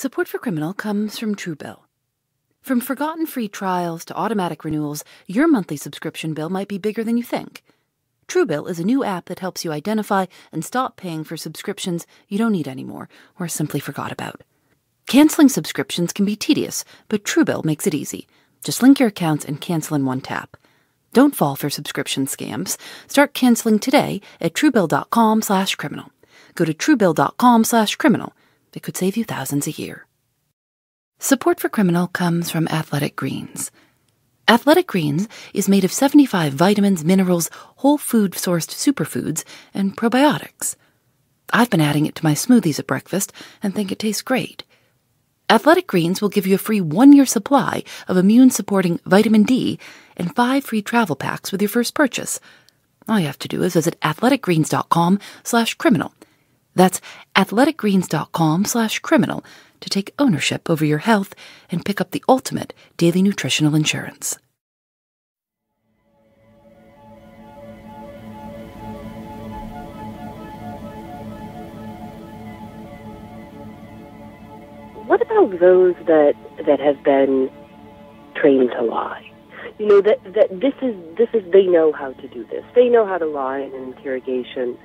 Support for Criminal comes from Truebill. From forgotten free trials to automatic renewals, your monthly subscription bill might be bigger than you think. Truebill is a new app that helps you identify and stop paying for subscriptions you don't need anymore or simply forgot about. Canceling subscriptions can be tedious, but Truebill makes it easy. Just link your accounts and cancel in one tap. Don't fall for subscription scams. Start canceling today at truebill.com/criminal. Go to truebill.com/criminal that could save you thousands a year. Support for Criminal comes from Athletic Greens. Athletic Greens is made of 75 vitamins, minerals, whole food sourced superfoods, and probiotics. I've been adding it to my smoothies at breakfast and think it tastes great. Athletic Greens will give you a free one year supply of immune supporting vitamin D and five free travel packs with your first purchase. All you have to do is visit athleticgreens.com slash criminal that's athleticgreens.com slash criminal to take ownership over your health and pick up the ultimate daily nutritional insurance. What about those that that have been trained to lie? You know that that this is this is they know how to do this. They know how to lie in an interrogation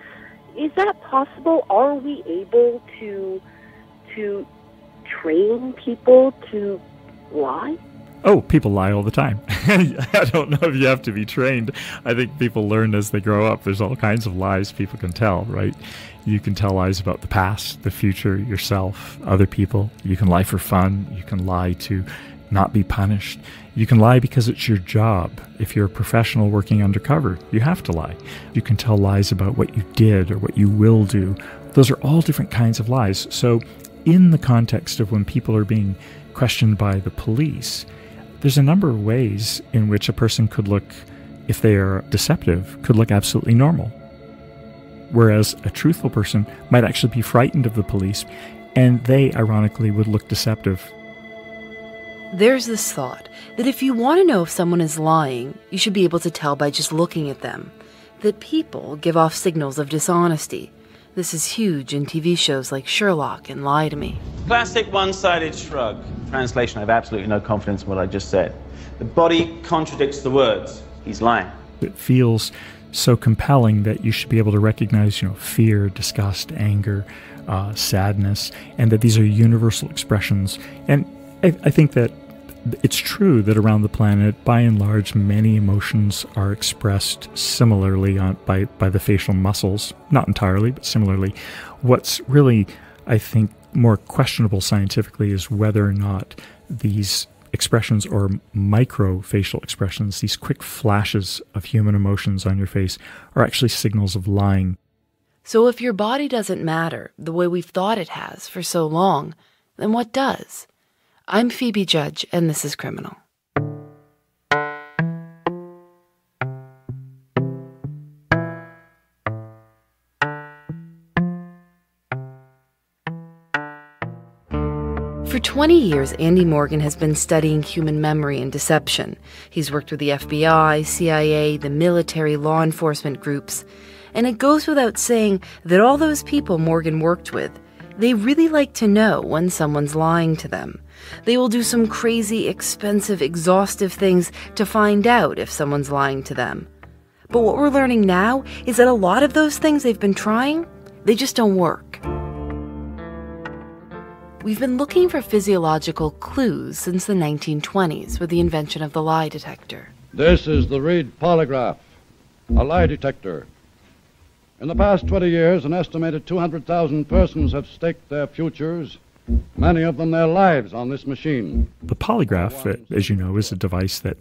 is that possible? Are we able to to train people to lie? Oh, people lie all the time. I don't know if you have to be trained. I think people learn as they grow up. There's all kinds of lies people can tell, right? You can tell lies about the past, the future, yourself, other people. You can lie for fun. You can lie to not be punished. You can lie because it's your job. If you're a professional working undercover, you have to lie. You can tell lies about what you did or what you will do. Those are all different kinds of lies. So, in the context of when people are being questioned by the police, there's a number of ways in which a person could look, if they are deceptive, could look absolutely normal. Whereas a truthful person might actually be frightened of the police, and they, ironically, would look deceptive there's this thought that if you want to know if someone is lying, you should be able to tell by just looking at them. That people give off signals of dishonesty. This is huge in TV shows like Sherlock and Lie to Me. Classic one sided shrug. Translation I have absolutely no confidence in what I just said. The body contradicts the words. He's lying. It feels so compelling that you should be able to recognize, you know, fear, disgust, anger, uh, sadness, and that these are universal expressions. And I, I think that it's true that around the planet, by and large, many emotions are expressed similarly on, by, by the facial muscles. Not entirely, but similarly. What's really, I think, more questionable scientifically is whether or not these expressions or micro facial expressions, these quick flashes of human emotions on your face, are actually signals of lying. So, if your body doesn't matter the way we've thought it has for so long, then what does? I'm Phoebe Judge, and this is Criminal. For 20 years, Andy Morgan has been studying human memory and deception. He's worked with the FBI, CIA, the military, law enforcement groups. And it goes without saying that all those people Morgan worked with, they really like to know when someone's lying to them. They will do some crazy, expensive, exhaustive things to find out if someone's lying to them. But what we're learning now is that a lot of those things they've been trying, they just don't work. We've been looking for physiological clues since the 1920s with the invention of the lie detector. This is the Reid polygraph, a lie detector. In the past 20 years, an estimated 200,000 persons have staked their futures many of them their lives on this machine. The polygraph, as you know, is a device that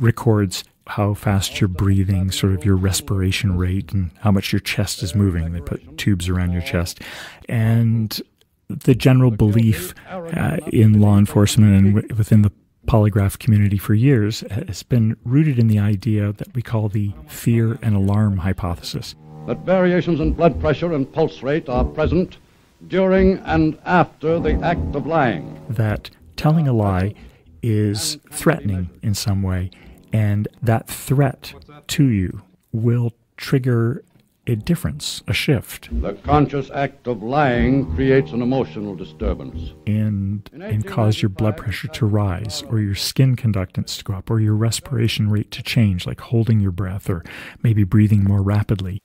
records how fast you're breathing, sort of your respiration rate, and how much your chest is moving. They put tubes around your chest. And the general belief uh, in law enforcement and w- within the polygraph community for years has been rooted in the idea that we call the fear and alarm hypothesis. That variations in blood pressure and pulse rate are present during and after the act of lying. That telling a lie is threatening in some way, and that threat to you will trigger a difference, a shift. The conscious act of lying creates an emotional disturbance. And, and cause your blood pressure to rise, or your skin conductance to go up, or your respiration rate to change, like holding your breath, or maybe breathing more rapidly.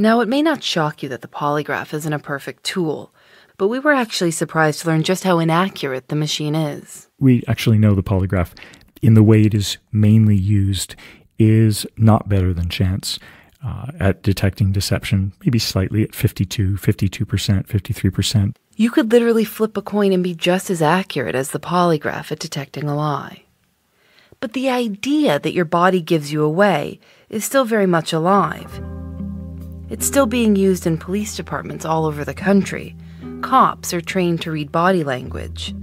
Now, it may not shock you that the polygraph isn't a perfect tool, but we were actually surprised to learn just how inaccurate the machine is. We actually know the polygraph, in the way it is mainly used, is not better than chance. Uh, at detecting deception, maybe slightly at 52, 52%, 53%. You could literally flip a coin and be just as accurate as the polygraph at detecting a lie. But the idea that your body gives you away is still very much alive. It's still being used in police departments all over the country. Cops are trained to read body language.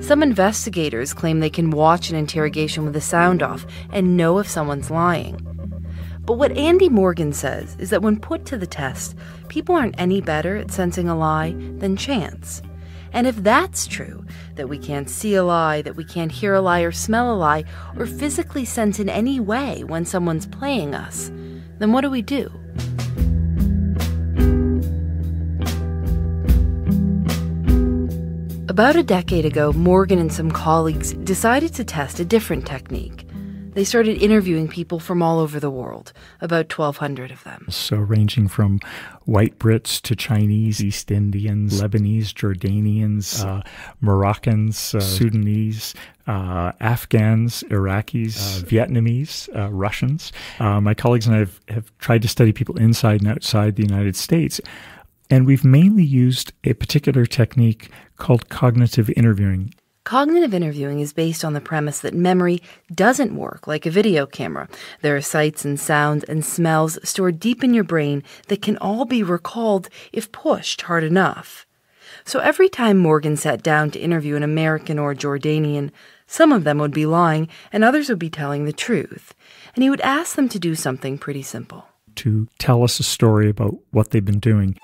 Some investigators claim they can watch an interrogation with the sound off and know if someone's lying. But what Andy Morgan says is that when put to the test, people aren't any better at sensing a lie than chance. And if that's true, that we can't see a lie, that we can't hear a lie or smell a lie, or physically sense in any way when someone's playing us, then what do we do? About a decade ago, Morgan and some colleagues decided to test a different technique. They started interviewing people from all over the world, about 1,200 of them. So, ranging from white Brits to Chinese, East Indians, Lebanese, Jordanians, uh, Moroccans, uh, Sudanese, uh, Afghans, Iraqis, uh, Vietnamese, uh, Russians. Uh, my colleagues and I have, have tried to study people inside and outside the United States. And we've mainly used a particular technique called cognitive interviewing. Cognitive interviewing is based on the premise that memory doesn't work like a video camera. There are sights and sounds and smells stored deep in your brain that can all be recalled if pushed hard enough. So every time Morgan sat down to interview an American or Jordanian, some of them would be lying and others would be telling the truth. And he would ask them to do something pretty simple to tell us a story about what they've been doing.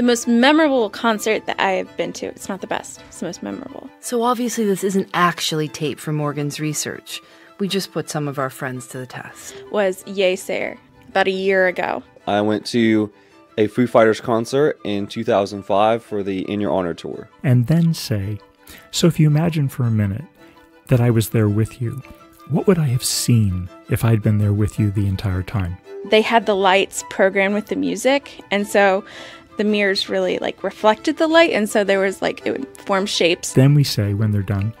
The most memorable concert that I have been to. It's not the best, it's the most memorable. So obviously, this isn't actually tape from Morgan's research. We just put some of our friends to the test. Was Yeasayer about a year ago. I went to a Foo Fighters concert in 2005 for the In Your Honor tour. And then say, so if you imagine for a minute that I was there with you, what would I have seen if I'd been there with you the entire time? They had the lights programmed with the music, and so the mirrors really like reflected the light and so there was like it would form shapes. Then we say when they're done.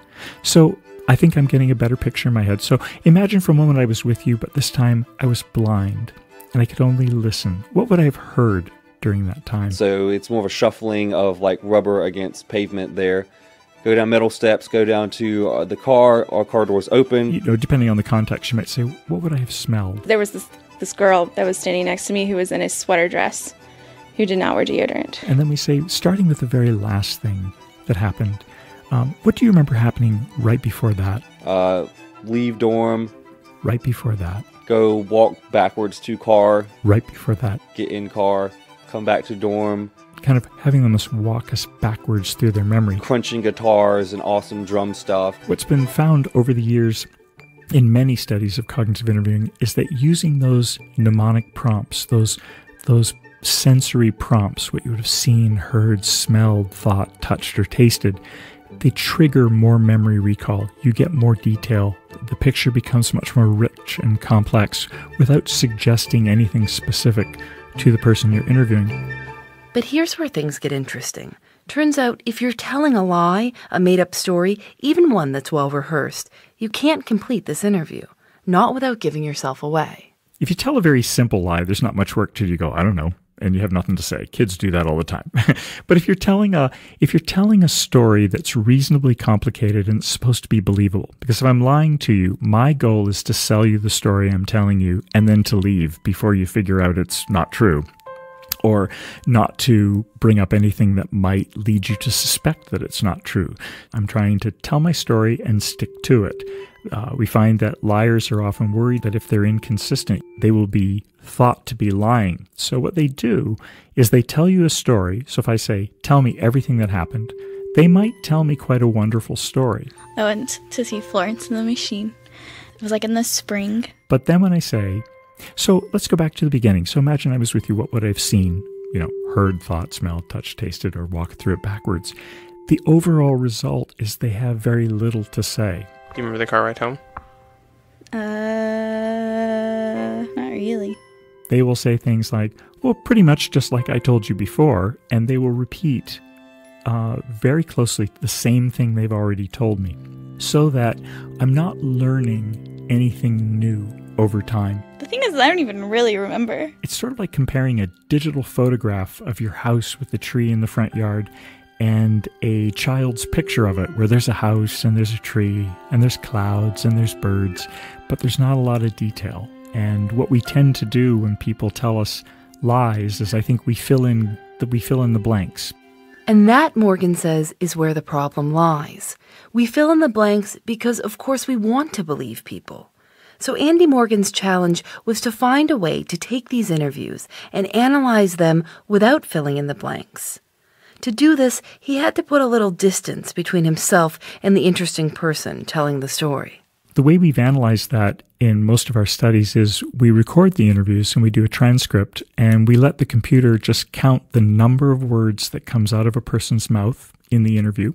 So i think i'm getting a better picture in my head. So imagine for a moment i was with you but this time i was blind and i could only listen. What would i have heard during that time? So it's more of a shuffling of like rubber against pavement there. Go down metal steps go down to uh, the car our car doors open. You know depending on the context you might say what would i have smelled? There was this this girl that was standing next to me who was in a sweater dress who did not wear deodorant. And then we say, starting with the very last thing that happened, um, what do you remember happening right before that? Uh, leave dorm. Right before that. Go walk backwards to car. Right before that. Get in car. Come back to dorm. Kind of having them just walk us backwards through their memory. Crunching guitars and awesome drum stuff. What's been found over the years in many studies of cognitive interviewing is that using those mnemonic prompts, those those sensory prompts, what you would have seen, heard, smelled, thought, touched, or tasted, they trigger more memory recall. You get more detail. The picture becomes much more rich and complex without suggesting anything specific to the person you're interviewing. But here's where things get interesting. Turns out, if you're telling a lie, a made up story, even one that's well rehearsed, you can't complete this interview, not without giving yourself away. If you tell a very simple lie, there's not much work to do. you go, I don't know, and you have nothing to say. Kids do that all the time. but if you're telling a if you're telling a story that's reasonably complicated and it's supposed to be believable, because if I'm lying to you, my goal is to sell you the story I'm telling you and then to leave before you figure out it's not true. Or not to bring up anything that might lead you to suspect that it's not true. I'm trying to tell my story and stick to it. Uh, we find that liars are often worried that if they're inconsistent, they will be thought to be lying. So, what they do is they tell you a story. So, if I say, Tell me everything that happened, they might tell me quite a wonderful story. I went to see Florence and the Machine. It was like in the spring. But then when I say, So let's go back to the beginning. So imagine I was with you. What would I have seen? You know, heard, thought, smelled, touched, tasted, or walked through it backwards. The overall result is they have very little to say. Do you remember the car ride home? Uh, not really. They will say things like, well, pretty much just like I told you before, and they will repeat uh, very closely the same thing they've already told me, so that I'm not learning anything new over time. The thing is, I don't even really remember. It's sort of like comparing a digital photograph of your house with the tree in the front yard and a child's picture of it, where there's a house and there's a tree and there's clouds and there's birds, but there's not a lot of detail. And what we tend to do when people tell us lies is I think we fill in the, we fill in the blanks. And that, Morgan says, is where the problem lies. We fill in the blanks because, of course, we want to believe people. So Andy Morgan's challenge was to find a way to take these interviews and analyze them without filling in the blanks. To do this, he had to put a little distance between himself and the interesting person telling the story. The way we've analyzed that in most of our studies is we record the interviews and we do a transcript and we let the computer just count the number of words that comes out of a person's mouth in the interview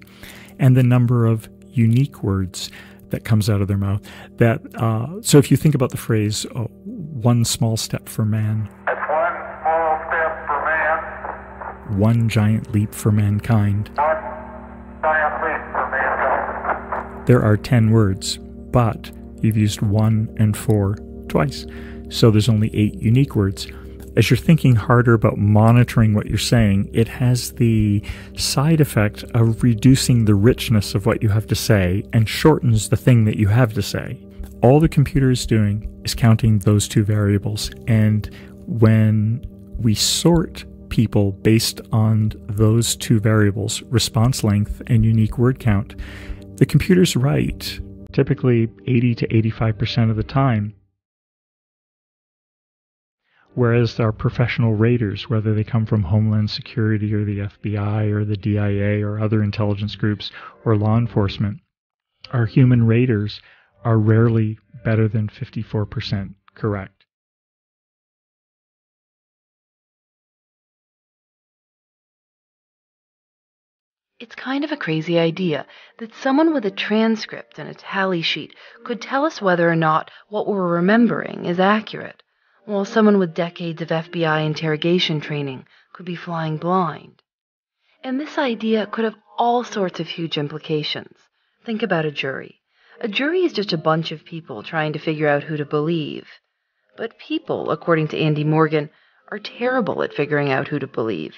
and the number of unique words that comes out of their mouth. That uh, so if you think about the phrase oh, "one small step for man," That's one small step for man, one giant leap for mankind. one giant leap for mankind. There are ten words, but you've used one and for twice, so there's only eight unique words. As you're thinking harder about monitoring what you're saying, it has the side effect of reducing the richness of what you have to say and shortens the thing that you have to say. All the computer is doing is counting those two variables. And when we sort people based on those two variables, response length and unique word count, the computer's right, typically 80 to 85% of the time whereas our professional raters, whether they come from Homeland Security or the FBI or the DIA or other intelligence groups or law enforcement, our human raters are rarely better than 54% correct. It's kind of a crazy idea that someone with a transcript and a tally sheet could tell us whether or not what we're remembering is accurate, while someone with decades of FBI interrogation training could be flying blind. And this idea could have all sorts of huge implications. Think about a jury. A jury is just a bunch of people trying to figure out who to believe. But people, according to Andy Morgan, are terrible at figuring out who to believe.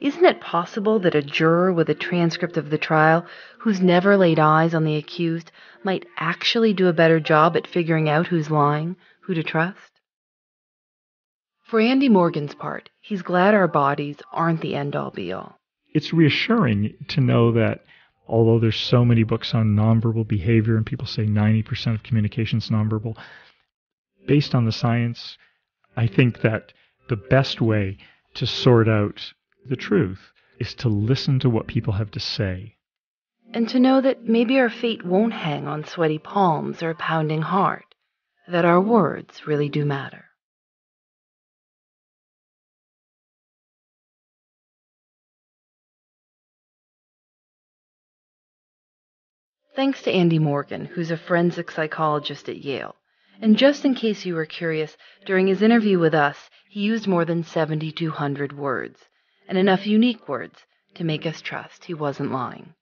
Isn't it possible that a juror with a transcript of the trial who's never laid eyes on the accused might actually do a better job at figuring out who's lying, who to trust? For Andy Morgan's part, he's glad our bodies aren't the end all be all. It's reassuring to know that although there's so many books on nonverbal behavior and people say 90% of communication is nonverbal, based on the science, I think that the best way to sort out the truth is to listen to what people have to say. And to know that maybe our fate won't hang on sweaty palms or a pounding heart, that our words really do matter. Thanks to Andy Morgan, who's a forensic psychologist at Yale. And just in case you were curious, during his interview with us, he used more than 7,200 words, and enough unique words to make us trust he wasn't lying.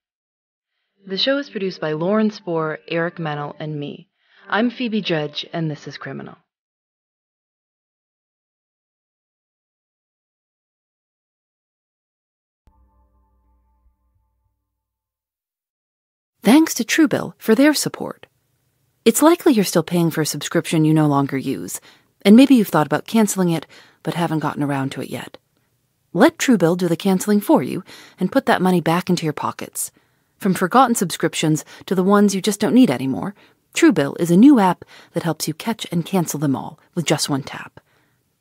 The show is produced by Lauren Spohr, Eric Mennel, and me. I'm Phoebe Judge, and this is Criminal. Thanks to Truebill for their support. It's likely you're still paying for a subscription you no longer use, and maybe you've thought about canceling it but haven't gotten around to it yet. Let Truebill do the canceling for you and put that money back into your pockets. From forgotten subscriptions to the ones you just don't need anymore, Truebill is a new app that helps you catch and cancel them all with just one tap.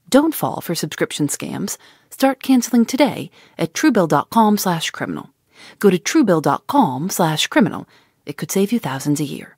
Don't fall for subscription scams. Start canceling today at truebill.com slash criminal. Go to truebill.com slash criminal. It could save you thousands a year.